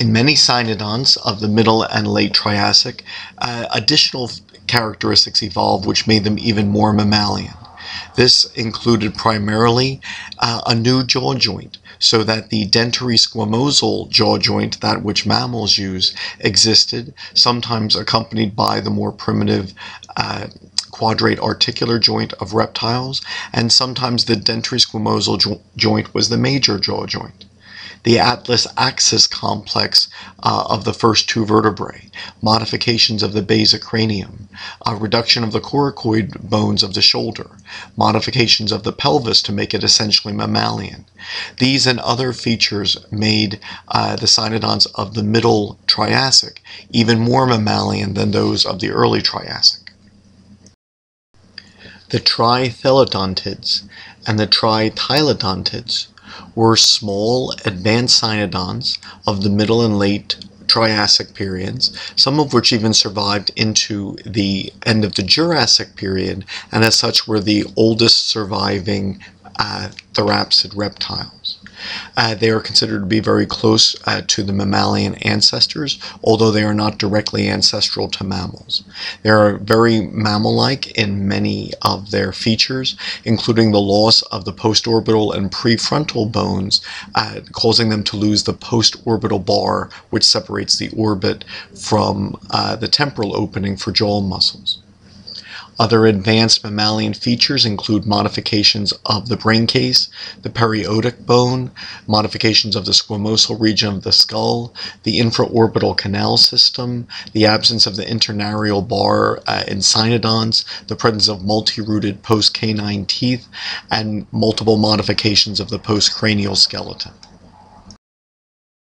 In many cynodonts of the Middle and Late Triassic, uh, additional characteristics evolved which made them even more mammalian. This included primarily uh, a new jaw joint, so that the dentary squamosal jaw joint, that which mammals use, existed, sometimes accompanied by the more primitive uh, quadrate articular joint of reptiles, and sometimes the dentary squamosal jo- joint was the major jaw joint the atlas axis complex uh, of the first two vertebrae, modifications of the basicranium, a reduction of the coracoid bones of the shoulder, modifications of the pelvis to make it essentially mammalian. These and other features made uh, the cynodonts of the middle Triassic even more mammalian than those of the early Triassic. The trithelodontids and the tritylodontids were small advanced cynodonts of the middle and late Triassic periods, some of which even survived into the end of the Jurassic period, and as such were the oldest surviving uh, therapsid reptiles. Uh, they are considered to be very close uh, to the mammalian ancestors, although they are not directly ancestral to mammals. They are very mammal like in many of their features, including the loss of the postorbital and prefrontal bones, uh, causing them to lose the postorbital bar, which separates the orbit from uh, the temporal opening for jaw muscles. Other advanced mammalian features include modifications of the brain case, the periotic bone, modifications of the squamosal region of the skull, the infraorbital canal system, the absence of the internarial bar uh, in cynodonts, the presence of multi-rooted post-canine teeth, and multiple modifications of the postcranial skeleton.